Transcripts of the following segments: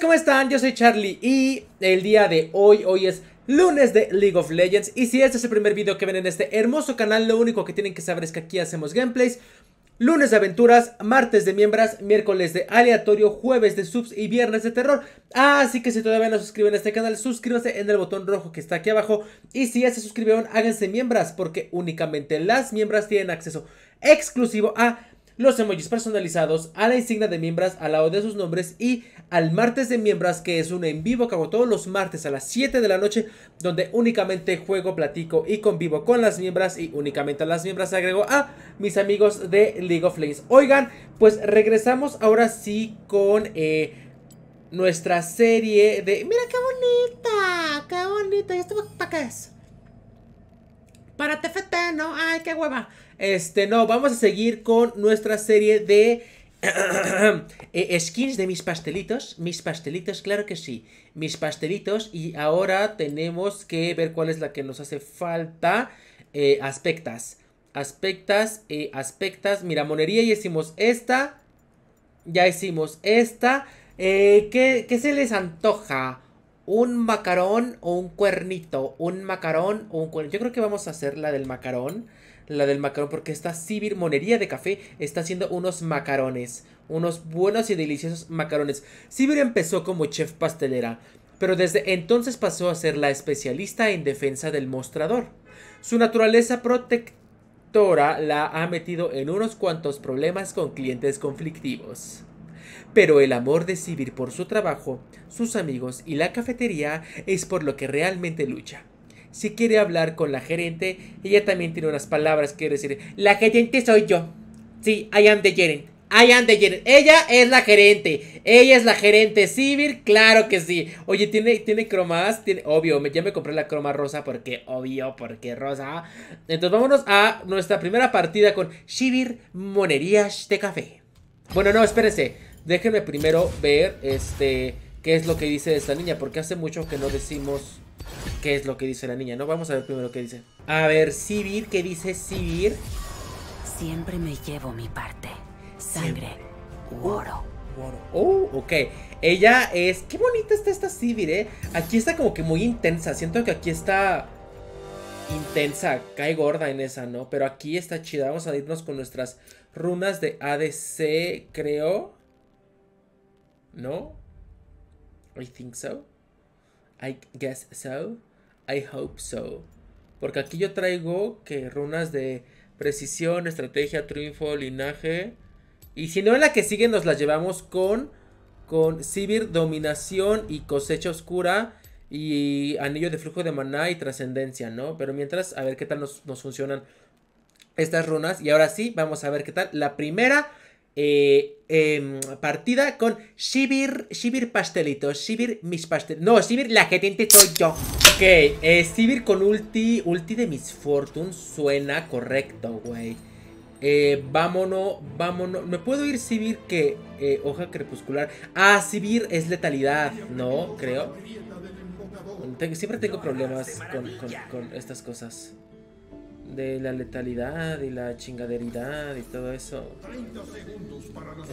¿cómo están? Yo soy Charlie y el día de hoy, hoy es lunes de League of Legends Y si este es el primer video que ven en este hermoso canal, lo único que tienen que saber es que aquí hacemos gameplays Lunes de aventuras, martes de miembros, miércoles de aleatorio, jueves de subs y viernes de terror. Así que si todavía no se suscriben a este canal, suscríbanse en el botón rojo que está aquí abajo. Y si ya se suscribieron, háganse miembros, porque únicamente las miembros tienen acceso exclusivo a los emojis personalizados, a la insignia de miembros al lado de sus nombres y al martes de miembros que es un en vivo que hago todos los martes a las 7 de la noche donde únicamente juego, platico y convivo con las miembros y únicamente a las miembros agrego a mis amigos de League of Legends. Oigan, pues regresamos ahora sí con... Eh, nuestra serie de... Mira qué bonita, qué bonita. ¿Y esto para qué es? Para TFT, ¿no? Ay, qué hueva. Este, no, vamos a seguir con nuestra serie de eh, skins de mis pastelitos. Mis pastelitos, claro que sí. Mis pastelitos. Y ahora tenemos que ver cuál es la que nos hace falta. Eh, aspectas. Aspectas, eh, aspectas. Mira, monería, ya hicimos esta. Ya hicimos esta. ¿qué, ¿Qué se les antoja? ¿Un macarón o un cuernito? ¿Un macarón o un cuernito? Yo creo que vamos a hacer la del macarón la del macarón, porque esta Civil Monería de Café está haciendo unos macarones, unos buenos y deliciosos macarones. Civil empezó como chef pastelera, pero desde entonces pasó a ser la especialista en defensa del mostrador. Su naturaleza protectora la ha metido en unos cuantos problemas con clientes conflictivos. Pero el amor de Civil por su trabajo, sus amigos y la cafetería es por lo que realmente lucha si quiere hablar con la gerente, ella también tiene unas palabras que decir. La gerente soy yo. Sí, I am the gerent. I am the gerent. Ella es la gerente. Ella es la gerente civil. Claro que sí. Oye, tiene, tiene cromas. Obvio, ya me compré la croma rosa porque, obvio, porque rosa. Entonces vámonos a nuestra primera partida con Shivir Monerías de Café. Bueno, no, espérense. Déjenme primero ver este qué es lo que dice esta niña. Porque hace mucho que no decimos qué es lo que dice la niña, ¿no? Vamos a ver primero qué dice. A ver, Sibir, ¿qué dice Sibir? Siempre me llevo mi parte. Sangre oro. Oh, ok. Ella es... Qué bonita está esta Sibir, ¿eh? Aquí está como que muy intensa. Siento que aquí está intensa. Cae gorda en esa, ¿no? Pero aquí está chida. Vamos a irnos con nuestras runas de ADC, creo. ¿No? I think so. I guess so. I hope so. Porque aquí yo traigo que runas de precisión, estrategia, triunfo, linaje. Y si no en la que sigue nos las llevamos con con Sibir, dominación y cosecha oscura y anillo de flujo de maná y trascendencia, ¿no? Pero mientras, a ver qué tal nos, nos funcionan estas runas. Y ahora sí, vamos a ver qué tal. La primera eh, em, partida con Shibir, Shibir pastelitos, Shibir mis pastelitos. No, Shibir la gente soy yo. Ok, eh, Shibir con ulti, ulti de Miss Fortune suena correcto, güey. Eh, vámonos, vámonos. ¿Me puedo ir Sibir que eh, hoja crepuscular? Ah, Sibir es letalidad, ¿no? Creo. siempre tengo problemas con estas cosas de la letalidad y la chingaderidad y todo eso.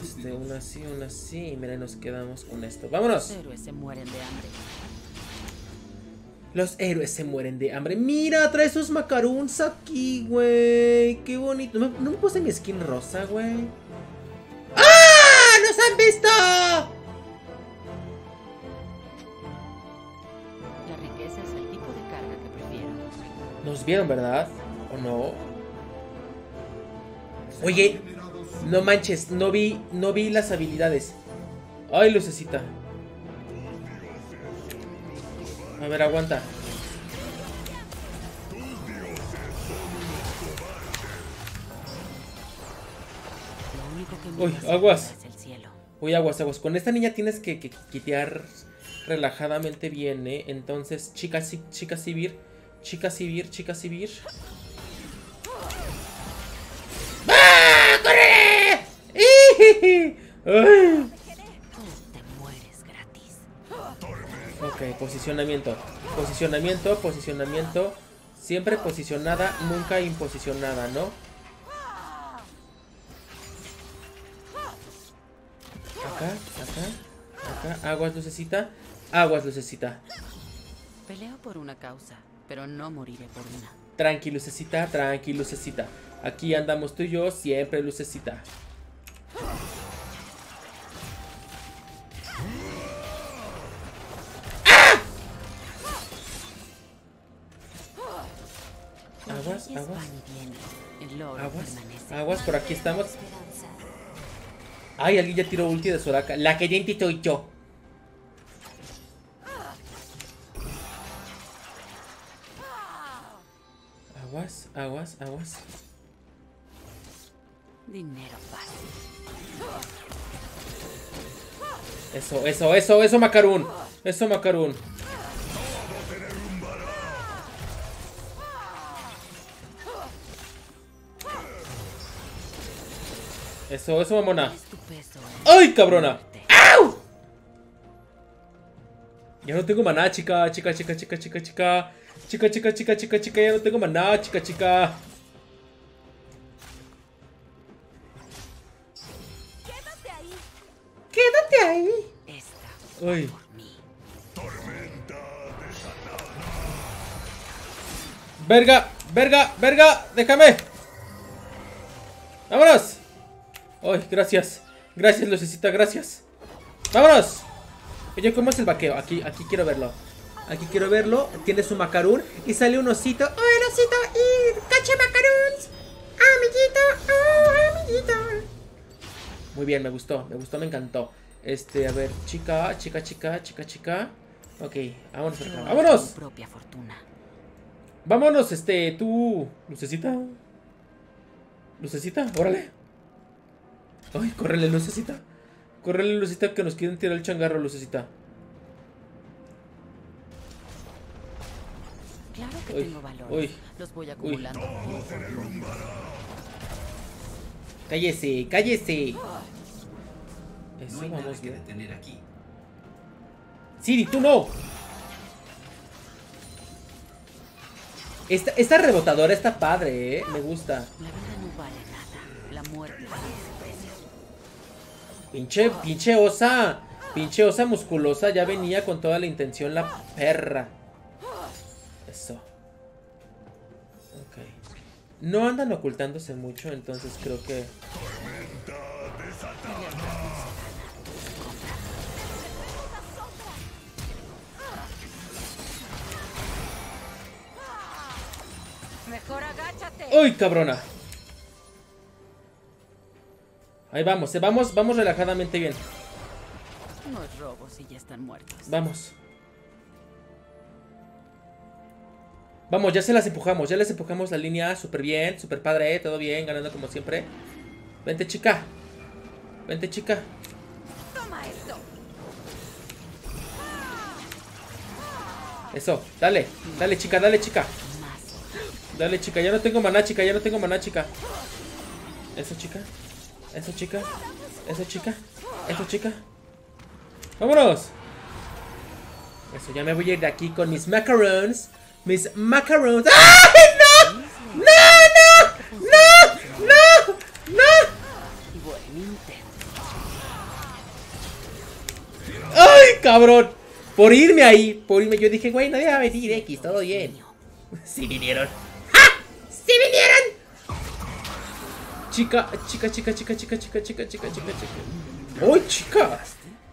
Este, una así, una así. Mira, nos quedamos con esto. ¡Vámonos! Los héroes se mueren de hambre. Los héroes se mueren de hambre. Mira, trae sus macaroons aquí, güey. Qué bonito. ¿No, me puse mi skin rosa, güey? ¡Ah! ¡Nos han visto! La riqueza es el tipo de carga que prefiero. Nos vieron, ¿verdad? No? Oye, no manches, no vi, no vi las habilidades. Ay, lucecita. A ver, aguanta. Uy, aguas. Uy, aguas, aguas. Con esta niña tienes que, que quitear relajadamente bien, ¿eh? Entonces, chica, chica civil, chica civil, chica Ok, posicionamiento. Posicionamiento, posicionamiento. Siempre posicionada, nunca imposicionada, ¿no? Acá, acá, acá. Aguas, lucecita. Aguas, lucecita. Peleo por una causa, pero no moriré por una. Tranqui, lucecita, tranqui, lucecita. Aquí andamos tú y yo, siempre lucecita. Aguas, aguas. por aquí estamos. Ay, alguien ya tiró ulti de Soraka. La que ya y yo. Aguas, aguas, aguas. Dinero fácil. Eso, eso, eso, eso, Macarún. Eso, Macarún. Eso, eso, mamona. Peso. ¡Ay, cabrona! Muerte. Ya no tengo maná, chica, chica, chica, chica, chica, chica. Chica, chica, chica, chica, chica, ya no tengo maná, chica, chica. Quédate ahí. Esta por mí. Verga, verga, verga, déjame. Vámonos. Ay, gracias. Gracias, Lucecita, gracias. Vámonos. Oye, ¿cómo es el vaqueo? Aquí, aquí quiero verlo. Aquí quiero verlo. Tiene su macarún y sale un osito. ¡Oh, el osito! ¡Y cache macaroons! ¡Amiguito! ¡Oh, amiguito! Muy bien, me gustó, me gustó, me encantó. Este, a ver, chica, chica, chica, chica, chica. Ok, vámonos por acá. ¡Vámonos! Propia fortuna. Vámonos, este, tú. Lucecita. Lucecita, órale. Ay, córrele, Lucecita. Córrele, Lucecita, que nos quieren tirar el changarro, Lucecita. Claro que Uy, tengo valor. uy, Los voy acumulando. Cállese, cállese. Eso, No hay nada vamos que bien. detener aquí. Siri, tú no. Esta, esta rebotadora está padre, eh. Me gusta. La vida no vale nada. La muerte. Pinche, pinche osa. Pinche osa musculosa ya venía con toda la intención la perra. Eso. Ok. No andan ocultándose mucho, entonces creo que... Mejor agáchate. ¡Uy, cabrona! Ahí vamos, eh, vamos, vamos relajadamente bien. No es robo si ya están muertos. Vamos. Vamos, ya se las empujamos, ya les empujamos la línea súper bien, súper padre, eh, todo bien, ganando como siempre. Vente, chica. Vente, chica. Toma esto. Eso, dale, dale, chica, dale, chica. Dale, chica, ya no tengo maná, chica, ya no tengo maná, chica. Eso, chica. Eso, chica. Eso, chica. Eso, chica. ¡Vámonos! Eso, ya me voy a ir de aquí con mis macarons. Mis macarons. ¡Ay, no! ¡No, no! ¡No! ¡No! ¡No! Intento. ¡Ay, cabrón! Por irme ahí, por irme, yo dije, güey, nadie va a venir X, todo bien. Sí vinieron. ¡Ja! ¡Sí vinieron! Chica, chica, chica, chica, chica, chica, chica, chica, chica, chica. ¡Uy, chica!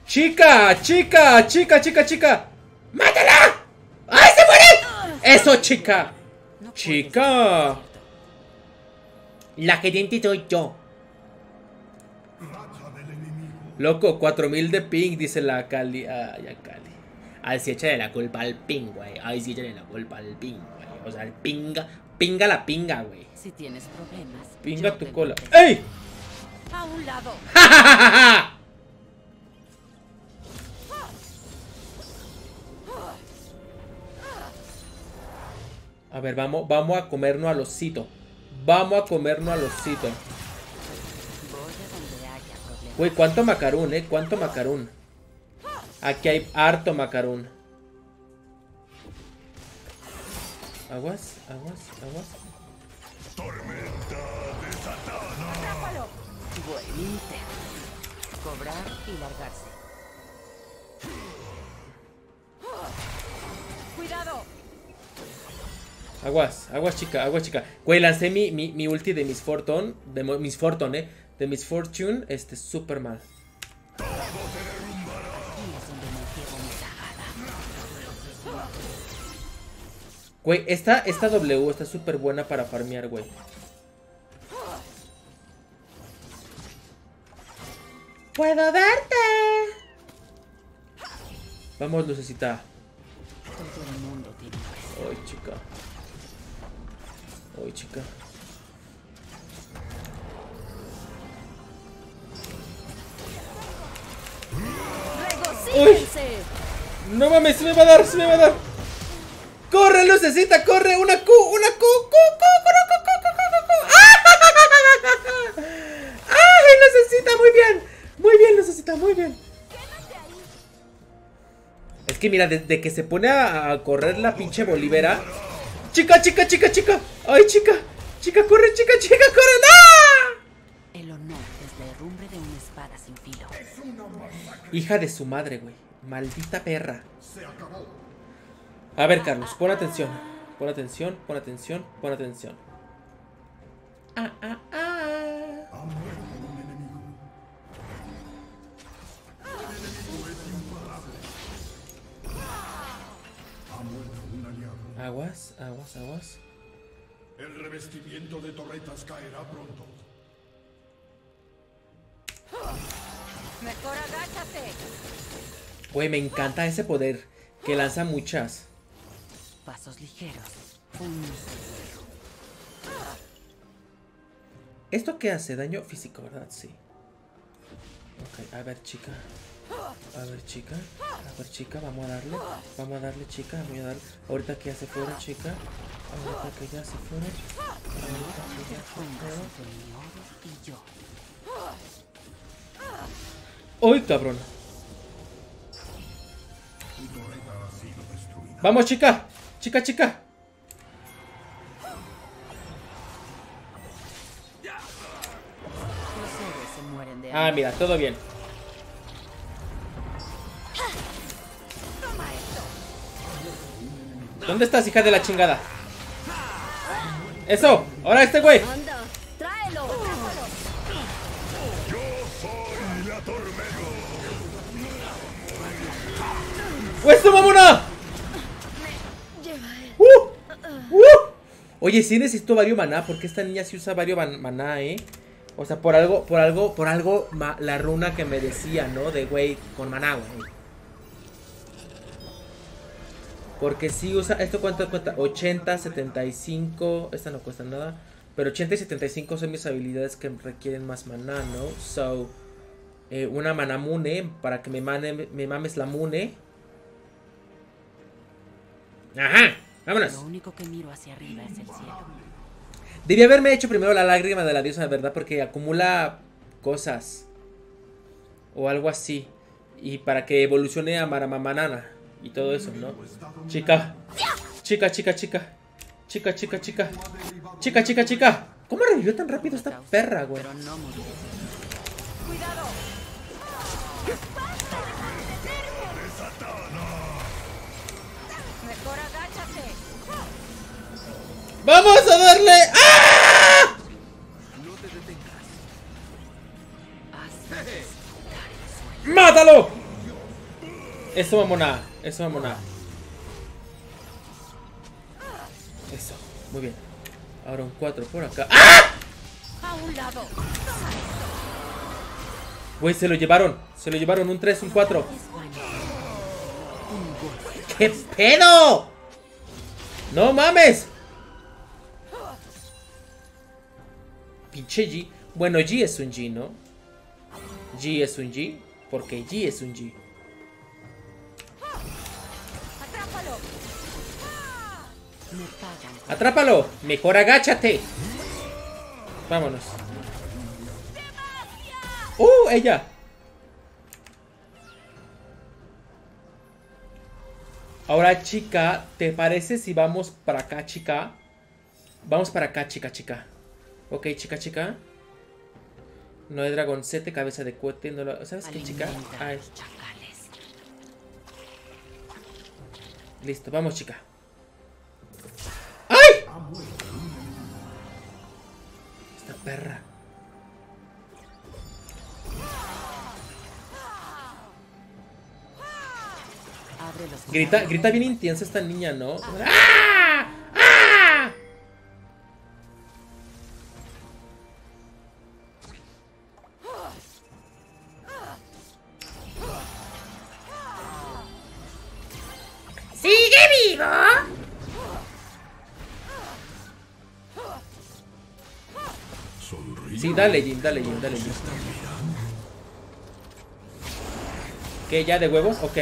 ¡Chica! ¡Chica! ¡Chica, chica, chica! ¡Mátala! ¡Ay, se muere! ¡Eso, chica! ¡Chica! La gerente soy yo. Loco, 4000 de ping, dice la Cali. Ay, Cali. Ay, sí, échale la culpa al ping, güey. Ay, sí, échale la culpa al ping, güey. O sea, el pinga. Pinga la pinga, güey. Si tienes problemas. Pinga tu cola. contesto. ¡Ey! A un lado. ¡Ja, ja, ja, ja, ja! A ver, vamos, vamos a comernos al osito. Vamos a comernos al osito. Güey, ¿cuánto macarún, eh? ¿Cuánto macarún? Aquí hay harto macarún. Aguas, aguas, aguas. Buen intento. Cobrar y largarse. ¡Cuidado! Aguas, aguas chica, aguas chica. Güey, lancé mi, mi, mi ulti de Miss Fortune, de Mo- Miss Fortune, eh. De Miss Fortune, este, super mal. Güey, esta, esta W está súper buena para farmear, güey. ¡Puedo verte! Vamos, lucecita. Ay, chica. Ay, chica. ¡Regocíjense! No mames, se me va a dar, se me va a dar. ¡Corre, lucecita! ¡Corre! ¡Una Q! ¡Una Q! ¡Q! ¡Cu! ¡Cu! ¡Cu! ¡Cu! ¡Ay, lucecita! ¡Muy bien! ¡Muy bien, lucecita! ¡Muy bien! Es que mira, desde que se pone a, a correr la pinche Bolivera ¡Chica, chica, chica, chica! ¡Ay, chica! ¡Chica, corre, chica, chica, corre! ¡No! El honor es la herrumbre de una espada sin filo. Hija de su madre, güey. Maldita perra. Se acabó. A ver, Carlos, pon atención. Pon atención, pon atención, pon atención. Ah, ah, ah. Aguas, aguas, aguas. El revestimiento de torretas caerá pronto. ¡Mejor agáchate! Güey, me encanta ese poder. Que lanza muchas. Pasos ligeros. ¿Esto qué hace? Daño físico, ¿verdad? Sí. Ok, a ver, chica. A ver, chica. A ver, chica, vamos a darle. Vamos a darle, chica. Voy a dar. Ahorita que ya se fuera, chica. Ahorita que ya se fuera. Ahorita que ya se. ¡Uy, cabrón! ¡Vamos, chica! ¡Chica, chica! Ah, mira, todo bien. ¿Dónde estás, hija de la chingada? ¡Eso! ¡Ahora este güey! ¡Puesto, mamona! Oye, sí necesito varios maná, porque esta niña sí usa varios man- maná, ¿eh? O sea, por algo, por algo, por algo, la runa que me decía, ¿no? De güey, con maná, güey. Porque sí usa, ¿esto cuánto cuesta? 80, 75, esta no cuesta nada. Pero 80 y 75 son mis habilidades que requieren más maná, ¿no? So, eh, una mana mune, para que me, mane, me mames la mune. Ajá, vámonos. Lo único que miro hacia arriba es el cielo. Debí haberme hecho primero la lágrima de la diosa, ¿verdad? Porque acumula cosas. O algo así. Y para que evolucione a Maramamanana. Y todo eso, ¿no? Chica. Chica, chica, chica. Chica, chica, chica. Chica, chica, chica. ¿Cómo revivió tan rápido esta perra, güey? Pero no moriré. ¡Mejor agáchate! ¡Vamos a darle! ¡Ah! Haz ¡Mátalo! Eso, mamona. Eso, mamona. Eso. Muy bien. Ahora un 4 por acá. ¡Ah! a un lado. Güey, se lo llevaron. Se lo llevaron. Un 3, un 4. ¿Qué pedo? ¡No mames! Pinche G. Bueno, G es un G, ¿no? G es un G. Porque G es un G. ¡Atrápalo! Me. ¡Atrápalo! ¡Mejor agáchate! Vámonos. ¡Uh! ¡Ella! Ahora, chica, ¿te parece si vamos para acá, chica? Vamos para acá, chica, chica. Ok, chica, chica. No hay dragoncete, cabeza de cohete. No lo... ¿Sabes qué, chica? Ay. Listo, vamos, chica. ¡Ay! Esta perra. Grita, grita bien intensa esta niña, ¿no? ¡Ah! ¡Ah! ¿Sigue vivo? Sí, dale, Jim, dale, Jim, dale, Jim. ¿Qué? ¿Ya de huevos? Ok,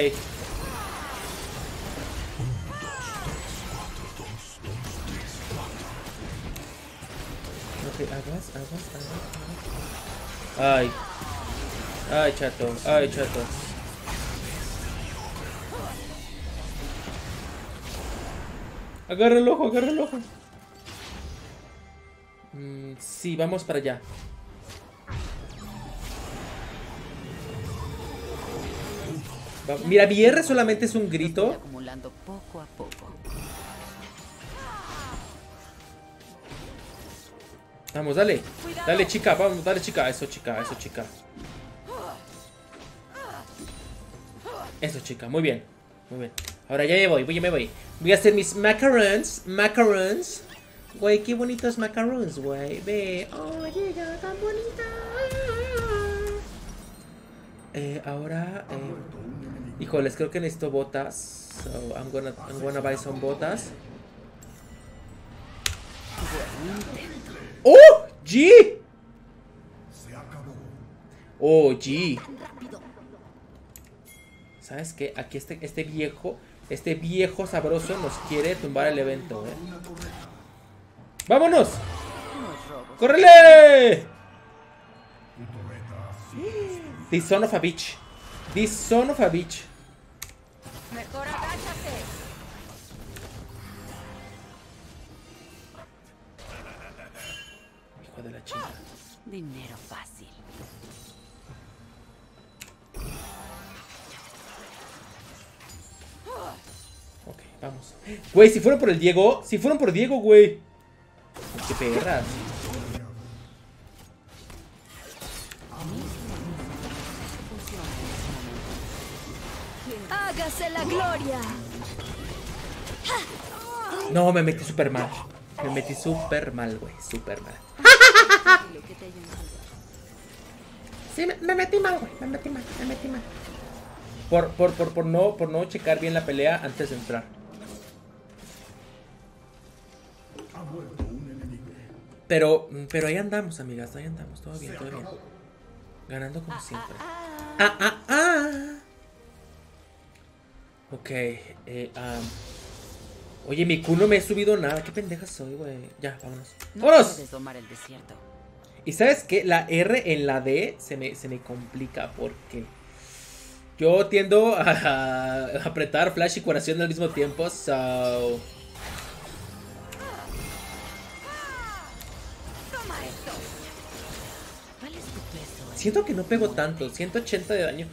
Ay. Ay, chato, ay, chato. Agarra el ojo, agarra el ojo. Mm, sí, vamos para allá. Va- Mira, mi R solamente es un grito. acumulando poco a poco. Vamos, dale. Dale, chica, vamos, dale, chica. Eso, chica, eso, chica. Eso, chica, muy bien. Muy bien. Ahora ya me voy, ya me voy. Voy a hacer mis macarons. Macarons. Güey, qué bonitos macarons, güey. Ve. Oh, llega tan bonita. Eh, ahora. Eh, híjoles, creo que necesito botas. So, I'm gonna, I'm gonna buy some botas. ¡Oh! ¡G! Se acabó. Oh, G. ¿Sabes qué? Aquí este, este viejo, este viejo sabroso nos quiere tumbar el evento, ¿eh? ¡Vámonos! ¡Córrele! This son of a bitch. This son of a bitch. Mejor. La chingada. Dinero fácil. Ok, vamos. Güey, si fueron por el Diego, si fueron por Diego, güey. Qué perras. Hágase la gloria. No, me metí súper mal. Me metí súper mal, güey. Súper mal. Sí, me, me metí mal, güey. Me metí mal, me metí mal. Por, por, por, por, no, por no checar bien la pelea antes de entrar. Pero, pero ahí andamos, amigas. Ahí andamos. Todo bien, todo bien. Ganando como siempre. Ah, ah, ah. Ok. Eh. Oye, mi Q no me he subido nada. Qué pendeja soy, güey. Ya, vámonos. No ¡Vámonos! puedes domar el desierto. Y sabes qué? La R en la D se me, se me complica porque yo tiendo a, apretar flash y curación al mismo tiempo. So. Siento que no pego tanto. 180 de daño.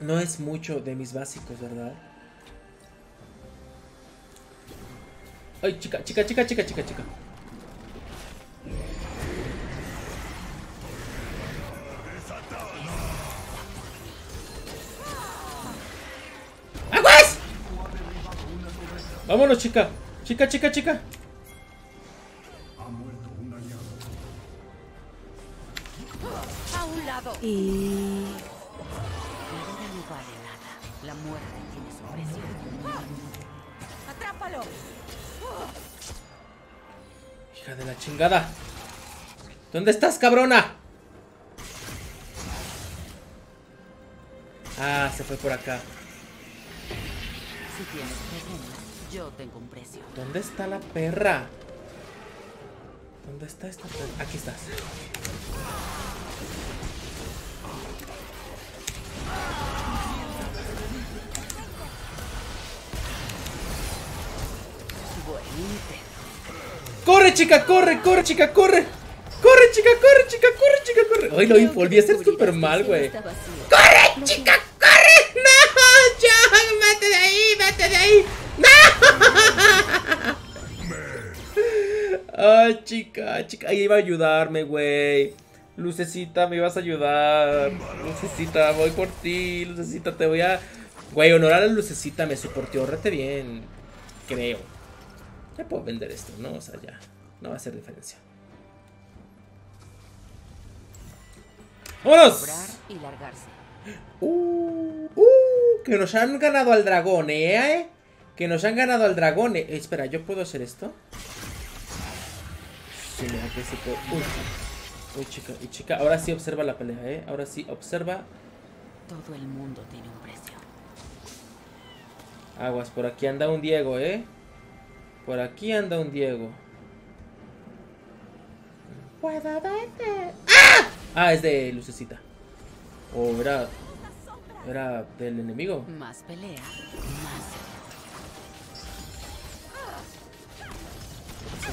No es mucho de mis básicos, ¿verdad? Ay, chica, chica, chica, chica, chica, chica. Vámonos, chica. Chica, chica, chica. Ha muerto un aliado. A un lado. La vida no vale nada. La muerte tiene su precio. Atrápalo. Hija de la chingada. ¿Dónde estás, cabrona? Ah, se fue por acá. Si tienes terreno, yo tengo un precio. ¿Dónde está la perra? ¿Dónde está esta perra? Aquí estás. ¡Corre, chica! ¡Corre, corre, chica! ¡Corre! ¡Corre, chica! ¡Corre, chica! ¡Corre, chica! ¡Corre! Ay, lo volví a hacer súper mal, güey. ¡Corre, chica! ¡Corre! ¡No! ¡John! ¡Vete de ahí! ¡Vete de ahí! ¡No! Ay, chica, chica. Ahí iba a ayudarme, güey. Lucecita, me ibas a ayudar. Lucecita, voy por ti. Lucecita, te voy a. Güey, honorar a Lucecita me soportó rete bien. Creo. Ya puedo vender esto, ¿no? O sea, ya. No va a hacer diferencia. ¡Vámonos! Cobrar y largarse. Uh, uh, que nos han ganado al dragón, ¿eh? Que nos han ganado al dragón. eh. Espera, ¿yo puedo hacer esto? Sí, mira que sí puedo. Uy. Uy, chica, y chica, ahora sí observa la pelea, ¿eh? Ahora sí observa. Todo el mundo tiene un precio. Aguas, por aquí anda un Diego, ¿eh? Por aquí anda un Diego. Puedo verte. ¡Ah! Ah, es de lucecita. O era. Era del enemigo. Más pelea, más.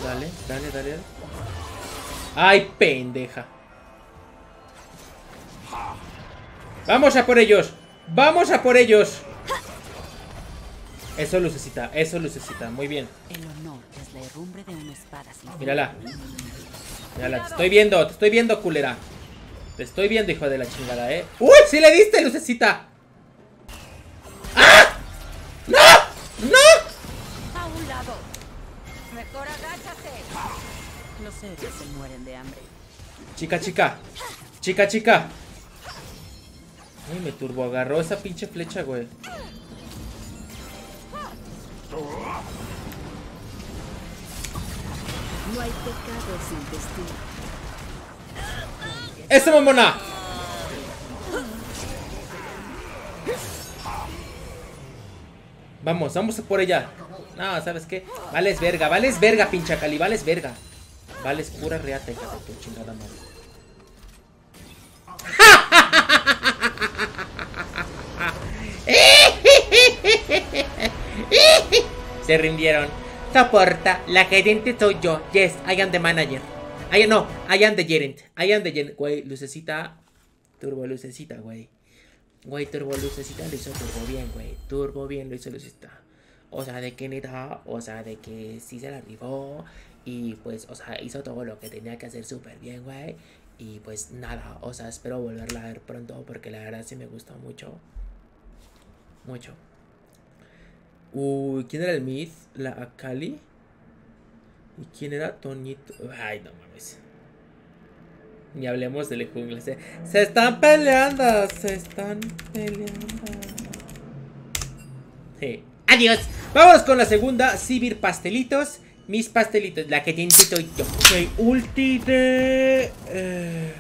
Dale, dale, dale. ¡Ay, pendeja! ¡Vamos a por ellos! ¡Vamos a por ellos! Eso lucecita, eso lucecita, muy bien. El honor es la herrumbre de una espada sin Mírala. Mírala, te estoy viendo, te estoy viendo, culera. Te estoy viendo, hijo de la chingada, eh. ¡Uy! ¡Sí le diste, lucecita! Mejor agáchate. Los héroes se mueren de hambre. Chica, chica. Chica, chica. Ay, me turbo agarró esa pinche flecha, güey. No hay pecado sin destino. ¡Esa mamona! Vamos, vamos a por ella. No, ¿sabes qué? Vales verga, vales verga, pincha Cali, vales verga. Vales pura reata, hija de tu chingada madre. Se rindieron. Soporta, la gerente soy yo. Yes, I am the manager. I, no, I am the gerent. I am the gerent. Güey, lucecita. Turbo lucecita, güey. Güey, turbo lucecita lo hizo turbo bien, güey. Turbo bien lo hizo lucecita. O sea, de que neta, o sea, de que sí se la rifó. Y pues, o sea, hizo todo lo que tenía que hacer súper bien, güey. Y pues nada, o sea, espero volverla a ver pronto porque la verdad sí me gustó mucho. Mucho. Uy, ¿quién era el Myth? La Akali. ¿Y quién era Tonito? Ay, no mames. Ni hablemos del jungla. Se, se están peleando. Se están peleando. Sí. Adiós. Vámonos con la segunda. Sibir pastelitos. Mis pastelitos. La que y yo. Ok, ulti de. Eh,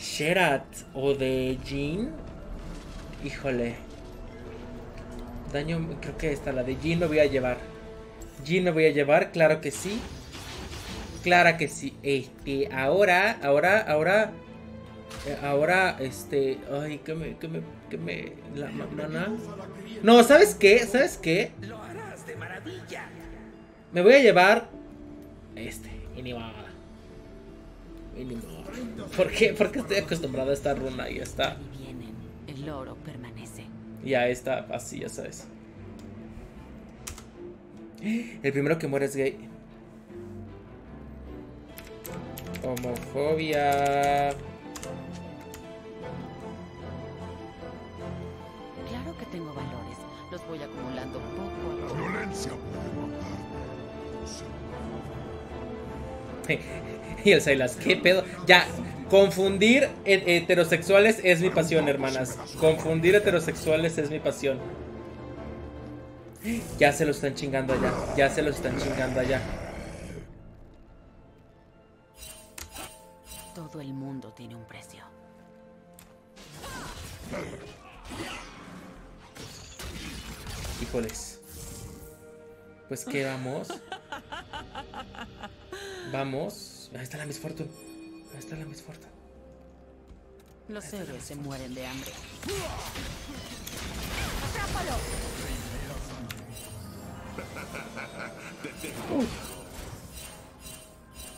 Sherat. O de Jean. Híjole. Daño. Creo que esta, la de Jean me voy a llevar. Jean me voy a llevar, claro que sí. Clara que sí. Este, ahora, ahora, ahora. Eh, Ahora, este. Ay, que me, que me, que me. La. No, ¿sabes qué? ¿Sabes qué? Lo harás de maravilla. Me voy a llevar. Este, y ni. Y. ¿Por qué? Porque estoy acostumbrado a esta runa y está. Y vienen. El oro permanece. Y a esta, así, ya sabes. El primero que muere es gay. Homofobia. Voy acumulando poco a La poco. violencia puede matar. y el Silas, ¿qué pedo? Ya, confundir he- heterosexuales es mi pasión, hermanas. Confundir heterosexuales es mi pasión. Ya se lo están chingando allá. Ya se lo están chingando allá. Todo el mundo tiene un precio. Híjoles. Pues que vamos. Vamos. Ahí está la Miss Fortune. Ahí está la Miss Fortune. Los héroes se mueren de hambre. ¡Atrápalo!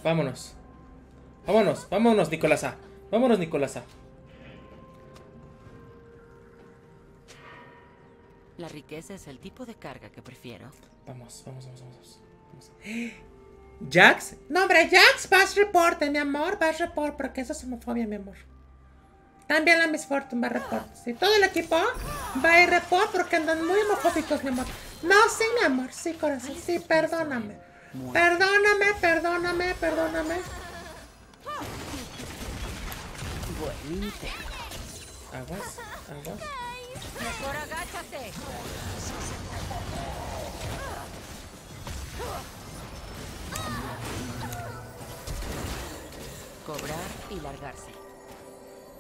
Vámonos. Vámonos, vámonos, Nicolasa. Vámonos, Nicolasa. La riqueza es el tipo de carga que prefiero. Vamos, vamos, vamos, vamos. vamos. ¿Jax? No, hombre, Jax, vas reporte, mi amor, vas reporte, porque eso es homofobia, mi amor. También la Miss Fortune va a reporte. Sí, todo el equipo va a ir report porque andan muy homofóbicos, mi amor. No, sí, mi amor, sí, corazón, sí, perdóname. Perdóname, perdóname, perdóname. Aguas, aguas. Mejor agáchate. Cobrar y largarse.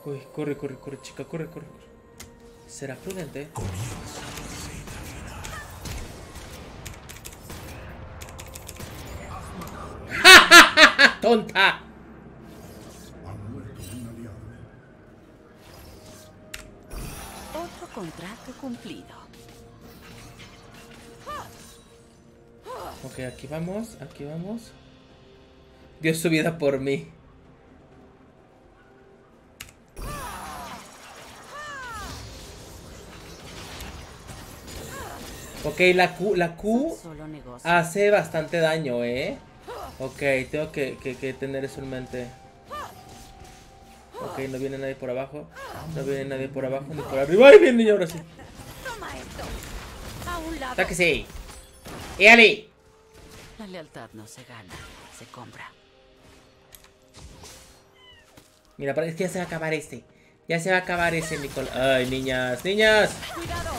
Uy, corre, corre, corre, chica, corre, corre. corre. Será prudente. ¡Tonta! Contrato cumplido. Ok, aquí vamos, aquí vamos. Dio su vida por mí. Ok, la Q, la Q hace bastante daño, ¿eh? Ok, tengo que, que- que tener eso en mente. Ok, no viene nadie por abajo. No viene nadie por abajo ni por arriba. ¡Ay, viene ahora sí! Toma esto. A un lado. ¡Ataque sí! ¡Éale! La lealtad no se gana, se compra. Mira, parece que ya se va a acabar este. Ya se va a acabar ese, Nicole. ¡Ay, niñas! ¡Niñas! Cuidado.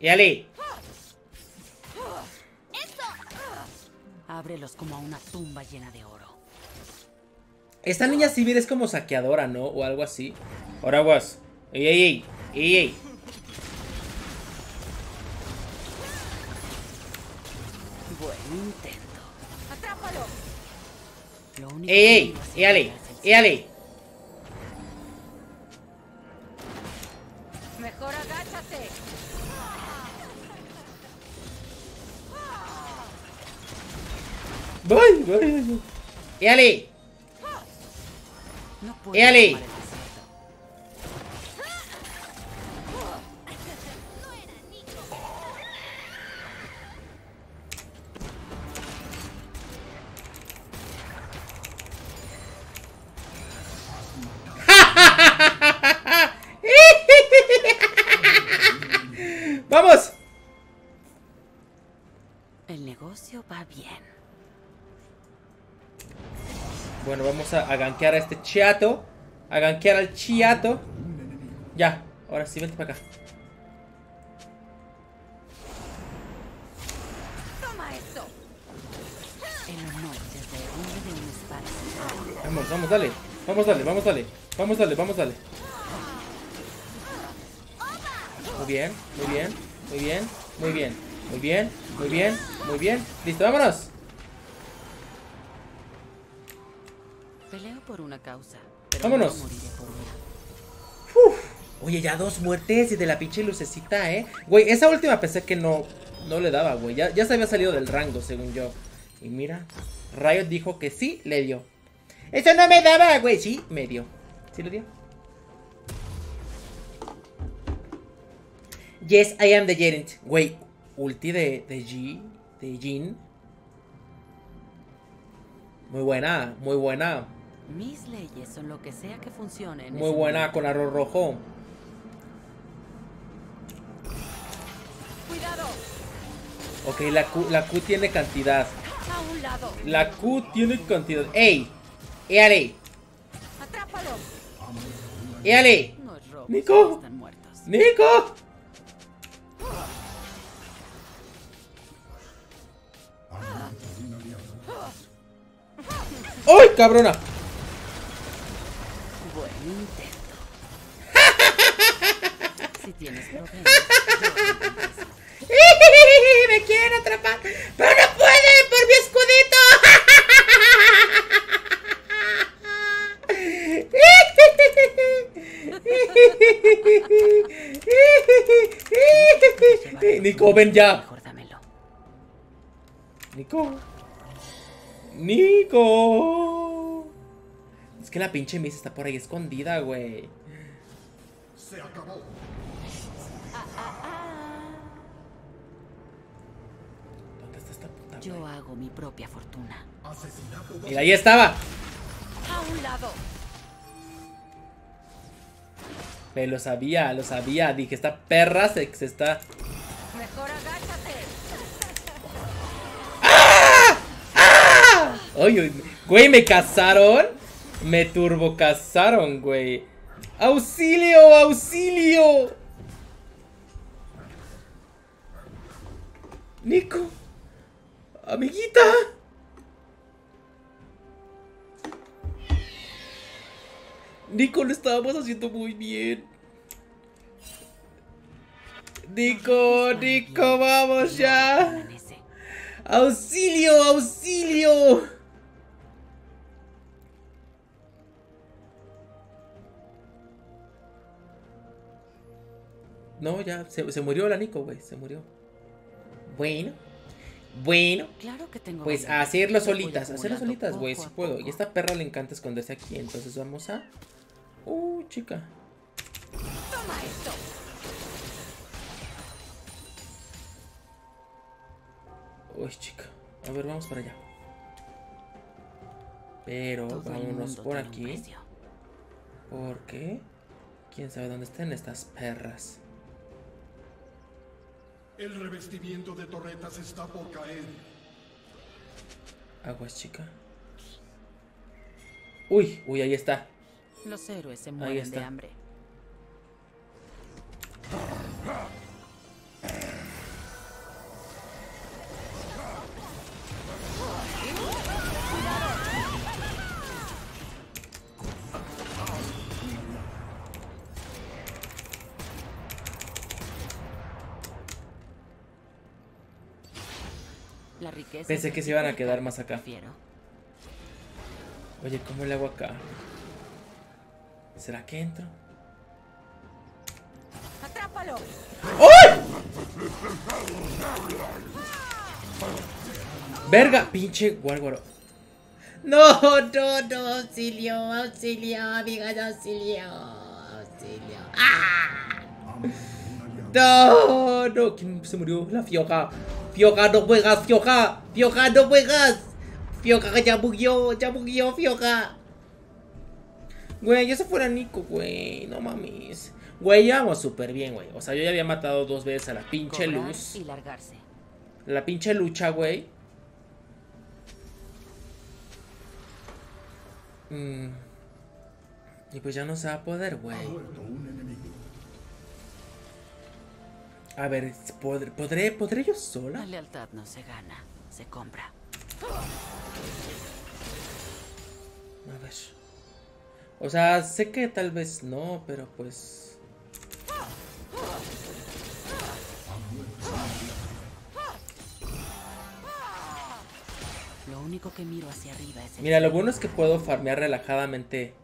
¡Éale! Ábrelos como a una tumba llena de oro. Esta niña civil es como saqueadora, ¿no? O algo así. Ahora, aguas. ¡Ey, ey, ey! ¡Ey, ey! Buen intento. Atrápalo. ¡Ey, ey! ¡Éale! ¡Éale! Mejor agáchate. ¡Voy, voy, voy! ¡Éale! No ¡Éale! ¡Vamos! El negocio va bien. Bueno, vamos a, a gankear a este chiato. A gankear al chiato. Ya, ahora sí, vente para acá. Vamos, vamos, dale. Vamos, dale, vamos, dale. Vamos, dale, vamos, dale. Muy bien, muy bien, muy bien, muy bien, muy bien, muy bien, muy bien. Listo, vámonos. Por una causa. Pero Vámonos. no moriré por una. Oye, ya dos muertes y de la pinche lucecita, ¿eh? Güey, esa última pensé que no, no le daba, güey. Ya, ya se había salido del rango, según yo. Y mira, Riot dijo que sí le dio. Eso no me daba, güey. Sí, me dio. ¿Sí lo dio? Yes, I am the Gerent. Güey, ulti de, de G, de Jin. Muy buena, muy buena. Mis leyes son lo que sea que funcione en Muy buena momento. con arroz rojo. Cuidado. Ok, la Q, la Q tiene cantidad. A un lado. La Q tiene cantidad. ¡Ey! ¡Éale! Atrápalo. ¡Éale! No es robo, Nico. solo están muertos. ¡Nico! ¡Ay, cabrona! Buen intento. si tienes problemas, ¡Me quieren atrapar! ¡Pero no puede! ¡Por mi escudito! Nico, ven ya. Nico. Nico. Es que la pinche Miss está por ahí escondida, güey. Se acabó. ¿Dónde está esta puta? Yo hago mi propia fortuna. Asesinato. Mira, ahí estaba. A un lado. Pero lo sabía, lo sabía. Dije, esta perra se, se está. Mejor agáchate. Oye, güey, me cazaron. Me turbo cazaron, güey. ¡Auxilio! ¡Auxilio! Nico. Amiguita. Nico, lo estábamos haciendo muy bien. Nico, Nico, vamos ya. ¡Auxilio! ¡Auxilio! No, ya, se, se murió la Nico, güey, se murió. Bueno, bueno, Claro que tengo. pues a hacerlo solitas, hacerlo solitas, güey, si puedo. poco. Y esta perra le encanta esconderse aquí, entonces vamos a... Uh, chica. Toma esto. Uy, chica. A ver, vamos para allá. Pero Todo vámonos por aquí. Porque quién sabe dónde estén estas perras. El revestimiento de torretas está por caer. Aguas, chica. Uy, uy, ahí está. Los héroes se mueren de está. hambre. Riqueza Pensé que se iban a quedar más acá. prefiero. Oye, ¿cómo le hago acá? ¿Será que entro? Atrápalo. ¡Verga! Pinche guárguaro. No, no, no, auxilio, auxilio, amigas, auxilio, auxilio. ¡Ah! No, no, ¿quién se murió? La fioja. Fioja, no juegas, fioja. Fioja, no juegas. Fioja, ya murió, ya murió, fioja. Güey, ya se fuera Nico, güey. No mames. Güey, ya vamos súper bien, güey. O sea, yo ya había matado dos veces a la pinche Cobrar luz. Y largarse. La pinche lucha, güey. Mm. Y pues ya no se va a poder, güey. A ver, ¿podré, podré, ¿podré yo La sola? lealtad no se gana, se compra. A ver. O sea, sé que tal vez no, pero pues... Lo único que miro hacia arriba es el Mira, lo bueno es que puedo farmear relajadamente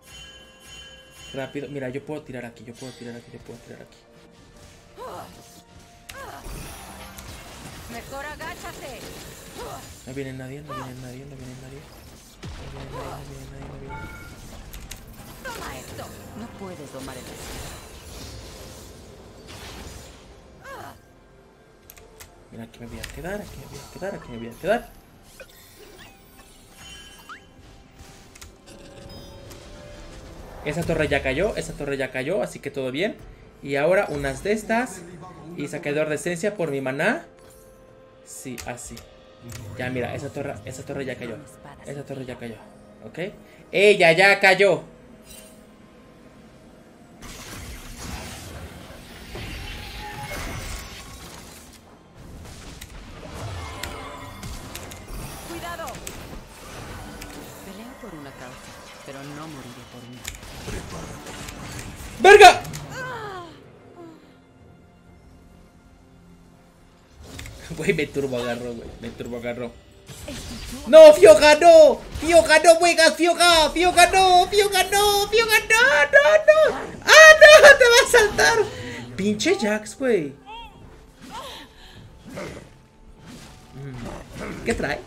rápido. Mira, yo puedo tirar aquí, yo puedo tirar aquí, yo puedo tirar aquí. Mejor agáchate. No viene nadie, no viene nadie, no viene nadie. No viene nadie, no viene nadie, no viene nadie. Toma esto. No puedes domar el. Mira, aquí me voy a quedar, aquí me voy a quedar, aquí me voy a quedar. Esa torre ya cayó, esa torre ya cayó, así que todo bien. Y ahora unas de estas. Y saqueador de esencia por mi maná. Sí, así. Ya, mira, esa torre, esa torre ya cayó. Esa torre ya cayó. ¿Ok? ¡Ella ya cayó! Cuidado. Peleo por una causa, pero no moriré por una. ¡Verga! Güey, me turbo agarró, güey. Me turbo agarró. ¡No, Fioga, no! ¡Fioga, no juegas, Fioga! ¡Fioga, no! ¡Fioga, no! ¡Fioga, no! ¡No, no! ¡Ah, no! ¡Te va a saltar! Pinche Jax, güey. Mm. ¿Qué trae?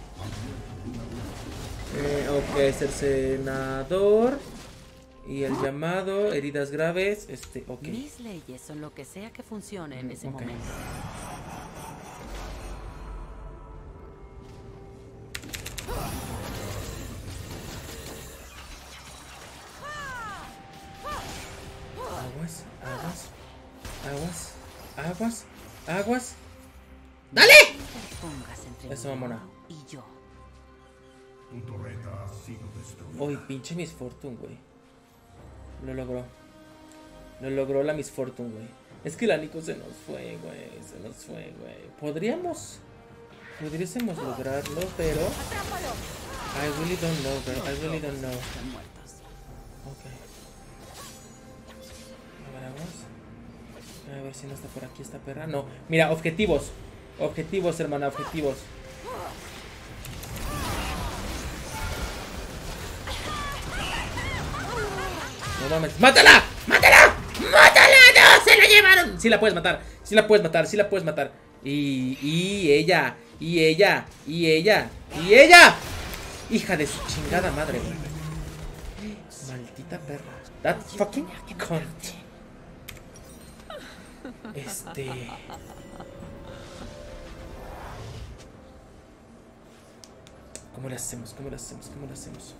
Eh, ok, cercenador. Y el llamado, heridas graves, este, ok. Mis leyes son lo que sea que funcione en ese ok. momento. Mamona. y yo. Tu torreta ha sido destruida. Uy, pinche Miss Fortune, güey. Lo logró. Lo logró la Miss Fortune, güey. Es que la Nico se nos fue, güey. Se nos fue, güey. Podríamos. Podríamos lograrlo, pero. ¡Atrápalo! I really don't know, girl. I really don't know. Están muertos. Ok. A ver. A ver si no está por aquí esta perra. No. Mira, objetivos. Objetivos, hermana, objetivos. No mames. ¡Mátala! ¡Mátala! ¡Mátala! ¡No! ¡Se la llevaron! Sí la puedes matar. Sí la puedes matar. Sí la puedes matar. Y, y ella. Y ella. Y ella. Y ella. Hija de su chingada madre, güey. Maldita perra. That fucking cunt. Este. ¿Cómo le hacemos? ¿Cómo le hacemos? ¿Cómo le hacemos?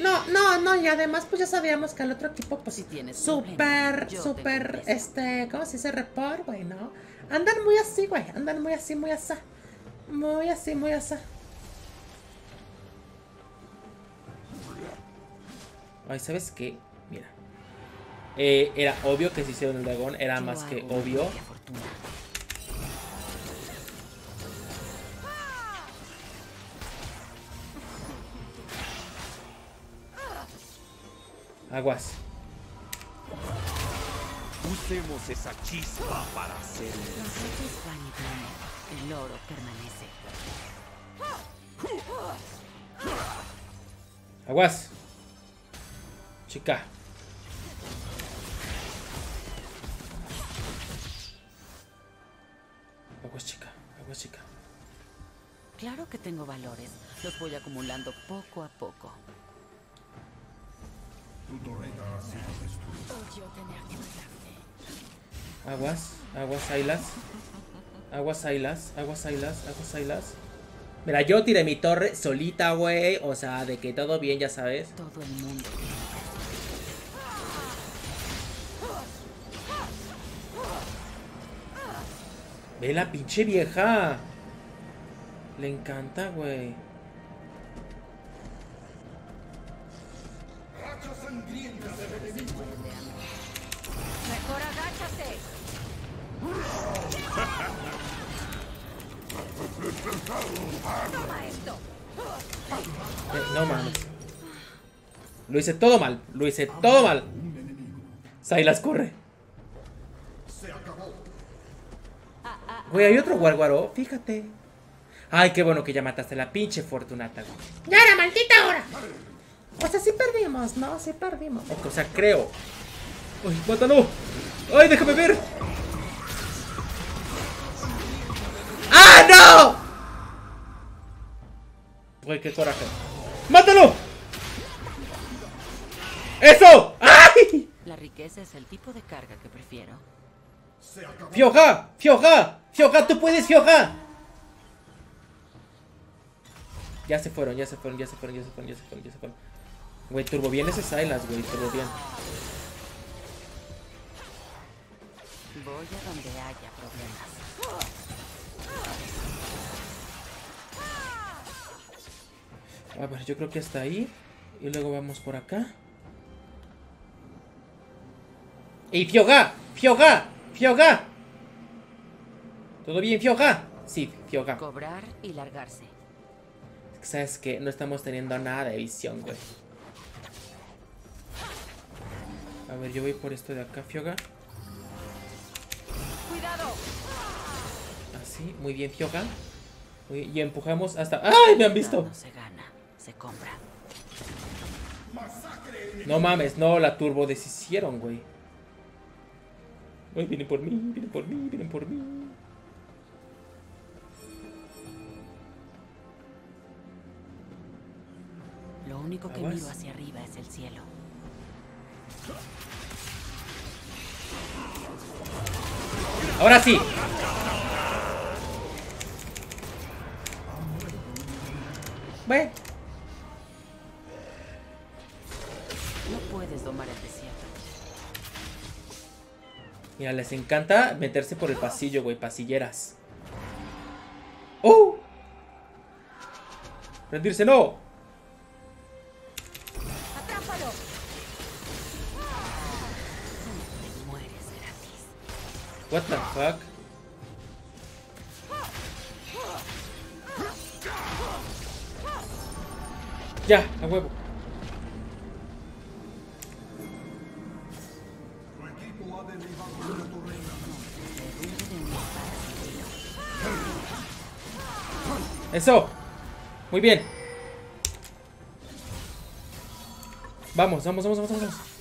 No, no, no, y además pues ya sabíamos que el otro equipo pues Si tienes súper, súper, este, ¿cómo se dice? Report, güey, ¿no? Andan muy así, güey, andan muy así, muy así. Muy así, muy así. Ay, ¿sabes qué? Mira. Eh, era obvio que se hicieron el dragón, era Yo más que obvio. Aguas. Usemos esa chispa para hacer Los reyes van y vienen. El oro permanece. Aguas. Chica. Aguas, chica. Aguas, chica. Claro que tengo valores. Los voy acumulando poco a poco. Tu torreta ha sido destruida. Aguas. Aguas, ailas. Aguas, ailas. Aguas, ailas. Aguas, ailas. Mira, yo tiré mi torre solita, güey. O sea, de que todo bien, ya sabes. Todo el mundo tiene Ve la pinche vieja. Le encanta, güey. Hice todo mal. Lo hice todo mal. Silas corre. Güey, hay otro guarguaro. Fíjate. Ay, qué bueno que ya mataste a la pinche Fortunata, güey. ¡Ya era maldita hora! O sea, sí perdimos, ¿no? Sí perdimos. O sea, creo. ¡Ay, mátalo! ¡Ay, déjame ver! ¡Ah, no! Güey, qué coraje. ¡Mátalo! ¡Eso! ¡Ay! La riqueza es el tipo de carga que prefiero. ¡Fioja! ¡Fioja! ¡Fioja, tú puedes, Fioja! Ya se fueron, ya se fueron, ya se fueron, ya se fueron, ya se fueron, ya se fueron. Güey, turbo bien ese Silas, güey, turbo bien. Voy a donde haya problemas. A ver, yo creo que hasta ahí. Y luego vamos por acá. ¡Ey, Fioga! ¡Fioga! ¡Fioga! ¿Todo bien, Fioga? Sí, Fioga. Cobrar y largarse. ¿Sabes qué? No estamos teniendo nada de visión, güey. A ver, yo voy por esto de acá, Fioga. ¡Cuidado! Así, muy bien, Fioga. Muy- y empujamos hasta... ¡Ay, me han visto! No se gana, se compra. No mames, no, la turbo deshicieron, güey. Ay, vienen por mí, vienen por mí, vienen por mí. Lo único que miro hacia arriba es el cielo. Ahora sí. Bueno, No puedes domar el. Mira, les encanta meterse por el pasillo, güey, pasilleras. ¡Oh! Rendirse no. ¡Atrápalo! Te mueres gratis. What the fuck? Ya, a huevo. Eso. Muy bien. Vamos, vamos, vamos, vamos, vamos.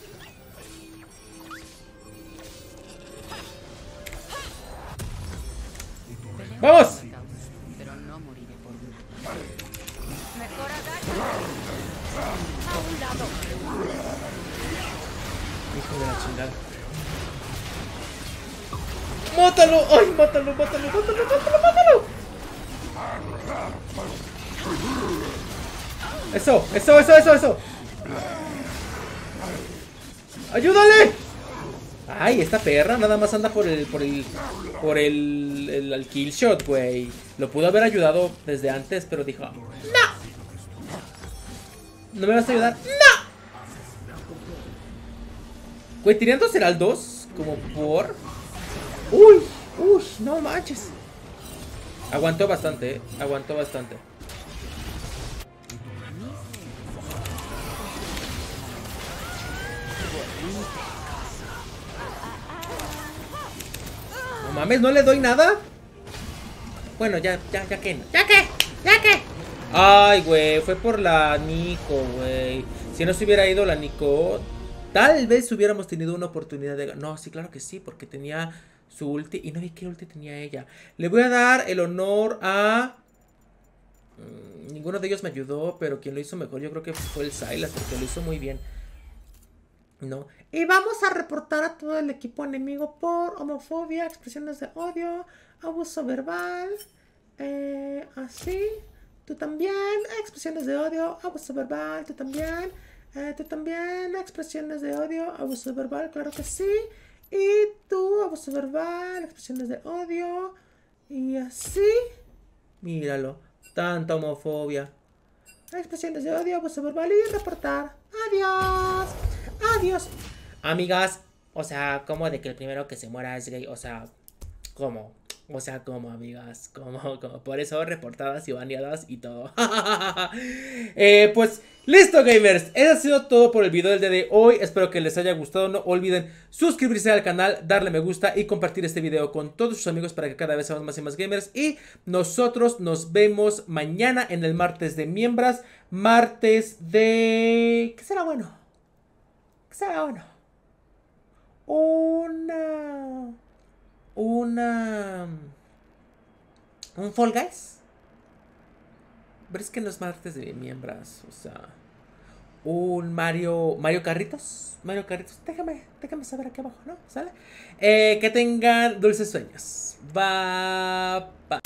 ¡Ayúdale! Ay, esta perra nada más anda por el, por el, por el, el, el kill shot, güey. Lo pudo haber ayudado desde antes, pero dijo, ¡No! ¿No me vas a ayudar? ¡No! Güey, tenían dos heraldos, como por... ¡Uy! ¡Uy! No manches. Aguantó bastante, eh. Aguantó bastante. Mames, ¿no le doy nada? Bueno, ya, ya, ya que. ¿Ya qué? ¿Ya qué? Ay, güey, fue por la Nico, güey. Si no se hubiera ido la Nico, tal vez hubiéramos tenido una oportunidad de... No, sí, claro que sí, porque tenía su ulti y no vi qué ulti tenía ella. Le voy a dar el honor a... Mm, Ninguno de ellos me ayudó, pero quien lo hizo mejor yo creo que fue el Silas, porque lo hizo muy bien. ¿no? Y vamos a reportar a todo el equipo enemigo por homofobia, expresiones de odio, abuso verbal, eh, así, tú también, expresiones de odio, abuso verbal, tú también, eh, tú también, expresiones de odio, abuso verbal, claro que sí, y tú, abuso verbal, expresiones de odio, y así, míralo, tanta homofobia. Expresiones de odio, abuso verbal y reportar. Adiós. Adiós. Amigas, o sea, ¿cómo de que el primero que se muera es gay? O sea, ¿cómo? O sea, ¿cómo, amigas? ¿Cómo? ¿Cómo? Por eso reportadas y baneadas y todo. eh, pues, listo, gamers. Eso ha sido todo por el video del día de hoy. Espero que les haya gustado. No olviden suscribirse al canal, darle me gusta y compartir este video con todos sus amigos para que cada vez seamos más y más gamers. Y nosotros nos vemos mañana en el martes de miembros. Martes de... ¿Qué será bueno? ¿Qué será bueno? Una... Una... ¿Un Fall Guys? Pero es que no es martes de miembros, o sea... Un Mario... Mario Carritos. Mario Carritos. Déjame, déjame saber aquí abajo, ¿no? ¿Sale? Eh, que tengan dulces sueños. Bye. bye.